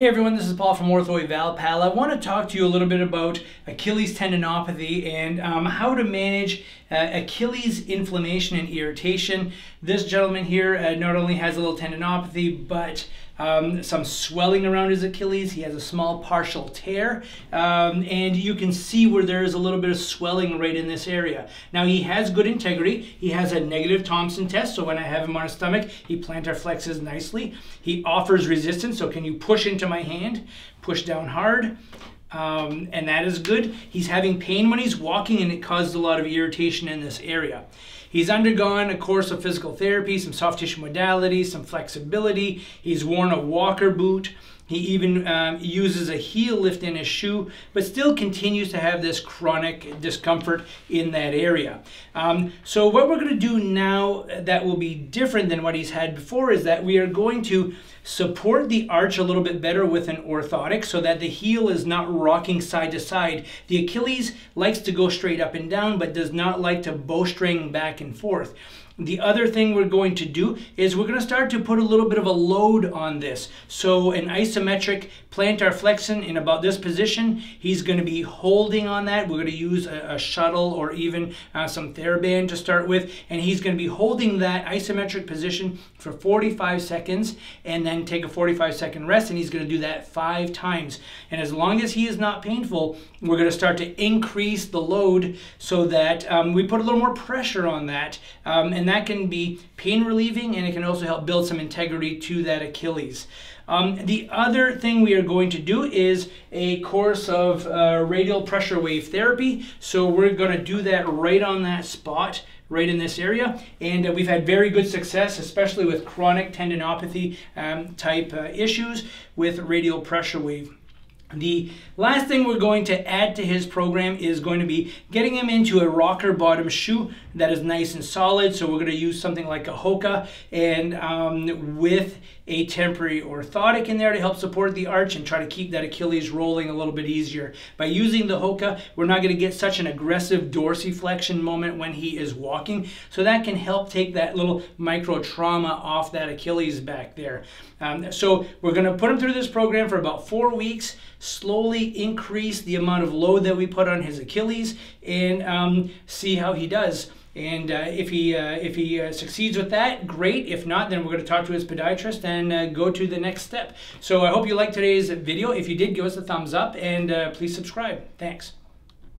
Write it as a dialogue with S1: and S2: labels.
S1: Hey everyone, this is Paul from Ortho Eval Pal. I want to talk to you a little bit about Achilles tendinopathy and um, how to manage uh, Achilles inflammation and irritation. This gentleman here uh, not only has a little tendinopathy, but um, some swelling around his Achilles. He has a small partial tear, um, and you can see where there is a little bit of swelling right in this area. Now he has good integrity. He has a negative Thompson test, so when I have him on his stomach, he plantar flexes nicely. He offers resistance, so can you push into my hand? Push down hard. Um, and that is good. He's having pain when he's walking, and it caused a lot of irritation in this area. He's undergone a course of physical therapy, some soft tissue modalities, some flexibility. He's worn a walker boot. He even um, uses a heel lift in his shoe, but still continues to have this chronic discomfort in that area. Um, so what we're going to do now that will be different than what he's had before is that we are going to support the arch a little bit better with an orthotic so that the heel is not rocking side to side. The Achilles likes to go straight up and down, but does not like to bowstring back and forth. The other thing we're going to do is we're going to start to put a little bit of a load on this. So an isometric plantar flexion in about this position, he's going to be holding on that. We're going to use a, a shuttle or even uh, some TheraBand to start with. And he's going to be holding that isometric position for 45 seconds and then take a 45 second rest. And he's going to do that five times. And as long as he is not painful, we're going to start to increase the load so that um, we put a little more pressure on that. Um, and that can be pain relieving and it can also help build some integrity to that Achilles. Um, the other thing we are going to do is a course of uh, radial pressure wave therapy. So we're going to do that right on that spot right in this area. And uh, we've had very good success, especially with chronic tendinopathy um, type uh, issues with radial pressure wave. The last thing we're going to add to his program is going to be getting him into a rocker bottom shoe that is nice and solid. So we're going to use something like a Hoka and um, with a temporary orthotic in there to help support the arch and try to keep that Achilles rolling a little bit easier. By using the Hoka, we're not going to get such an aggressive dorsiflexion moment when he is walking. So that can help take that little micro trauma off that Achilles back there. Um, so we're going to put him through this program for about four weeks slowly increase the amount of load that we put on his Achilles and um, see how he does. And uh, if he uh, if he uh, succeeds with that, great. If not, then we're going to talk to his podiatrist and uh, go to the next step. So I hope you liked today's video. If you did, give us a thumbs up and uh, please subscribe. Thanks.